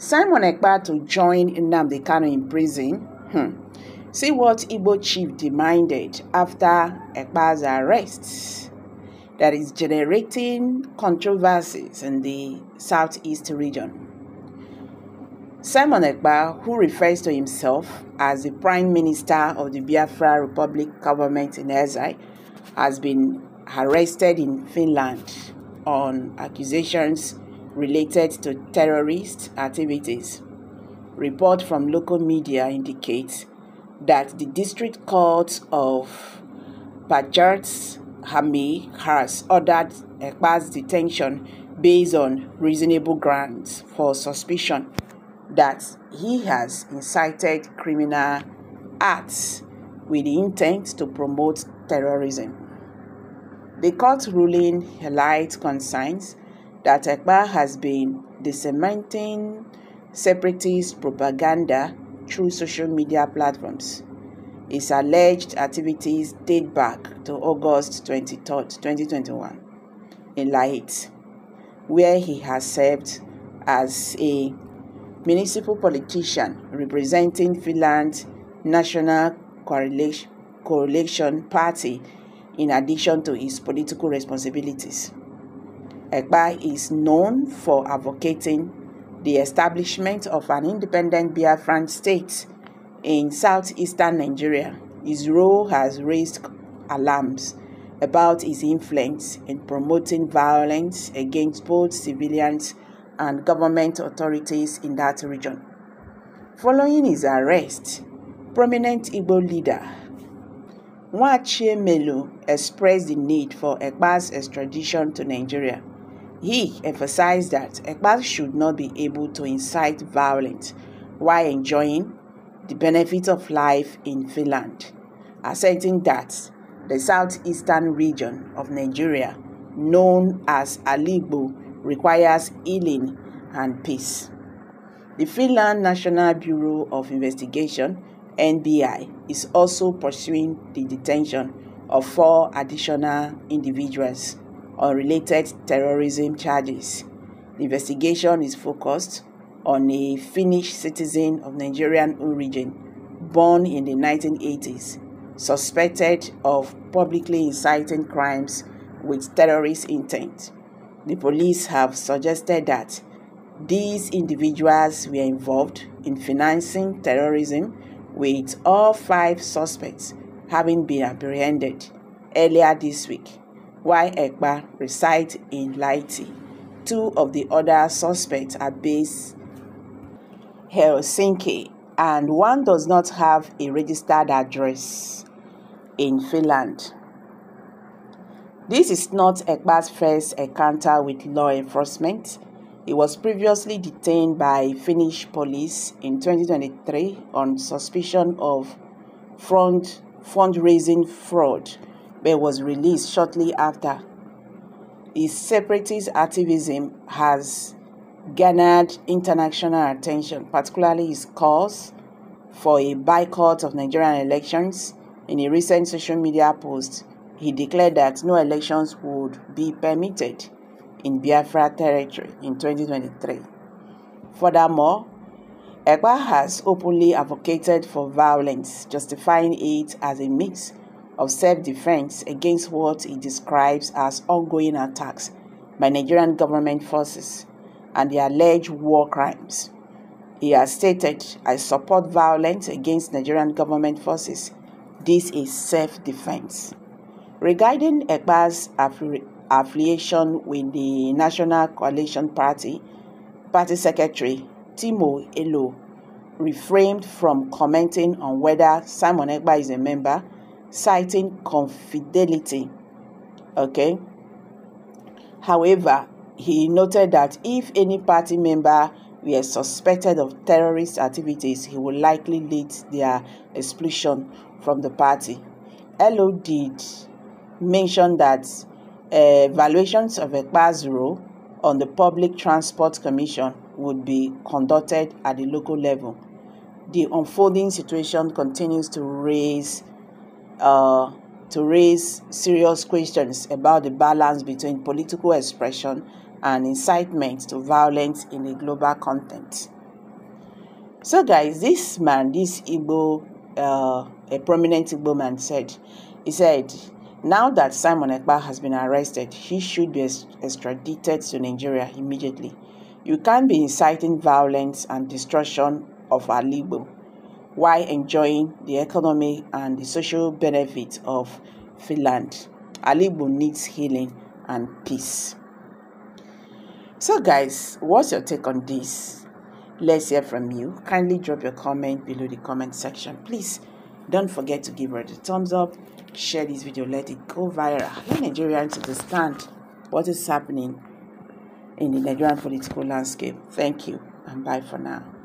Simon Ekpa to join Nnamdi Kanu in prison. Hmm. See what Igbo chief demanded after Ekpa's arrest that is generating controversies in the southeast region. Simon Ekpa, who refers to himself as the Prime Minister of the Biafra Republic government in exile, has been arrested in Finland on accusations related to terrorist activities. Report from local media indicates that the district court of Pajart Hami has ordered Ekpa's detention based on reasonable grounds for suspicion that he has incited criminal acts with the intent to promote terrorism. The court ruling highlights concerns that Ekpa has been disseminating separatist propaganda through social media platforms. His alleged activities date back to August 23, 2021, in Lahti, where he has served as a municipal politician representing Finland's National Coalition Party in addition to his political responsibilities. Ekpa is known for advocating the establishment of an independent Biafran state in southeastern Nigeria. His role has raised alarms about his influence in promoting violence against both civilians and government authorities in that region. Following his arrest, prominent Igbo leader Nwachie Melu expressed the need for Ekpa's extradition to Nigeria. He emphasized that Ekpa should not be able to incite violence while enjoying the benefits of life in Finland, asserting that the southeastern region of Nigeria, known as Aligbo, requires healing and peace. The Finland National Bureau of Investigation NBI is also pursuing the detention of four additional individuals on related terrorism charges. The investigation is focused on a Finnish citizen of Nigerian origin born in the 1980s, suspected of publicly inciting crimes with terrorist intent. The police have suggested that these individuals were involved in financing terrorism with all five suspects having been apprehended earlier this week, while Ekpa resides in Lahti. Two of the other suspects are based Helsinki, and one does not have a registered address in Finland. This is not Ekpa's first encounter with law enforcement he was previously detained by Finnish police in 2023 on suspicion of front fundraising fraud, but was released shortly after. His separatist activism has garnered international attention, particularly his calls for a boycott of Nigerian elections. In a recent social media post, he declared that no elections would be permitted in Biafra territory in 2023. Furthermore, Ekpa has openly advocated for violence, justifying it as a mix of self-defense against what he describes as ongoing attacks by Nigerian government forces and the alleged war crimes. He has stated, I support violence against Nigerian government forces. This is self-defense. Regarding Ekpa's affiliation with the National Coalition Party, Party Secretary Timo Elo refrained from commenting on whether Simon Ekpa is a member, citing confidentiality. Okay. However, he noted that if any party member were suspected of terrorist activities, he would likely lead their expulsion from the party. Elo did mention that uh, evaluations of Ekpa's role on the Public Transport Commission would be conducted at the local level. The unfolding situation continues to raise uh, to raise serious questions about the balance between political expression and incitement to violence in a global context. So, guys, this man, this Igbo, uh, a prominent Igbo man said, he said, now that Simon Ekpa has been arrested, he should be extradited to Nigeria immediately. You can't be inciting violence and destruction of our Igbo while enjoying the economic and the social benefits of Finland. Alibu needs healing and peace. So, guys, what's your take on this? Let's hear from you. Kindly drop your comment below the comment section. Please don't forget to give it a thumbs up, share this video, let it go viral. Let Nigerians understand what is happening in the Nigerian political landscape. Thank you and bye for now.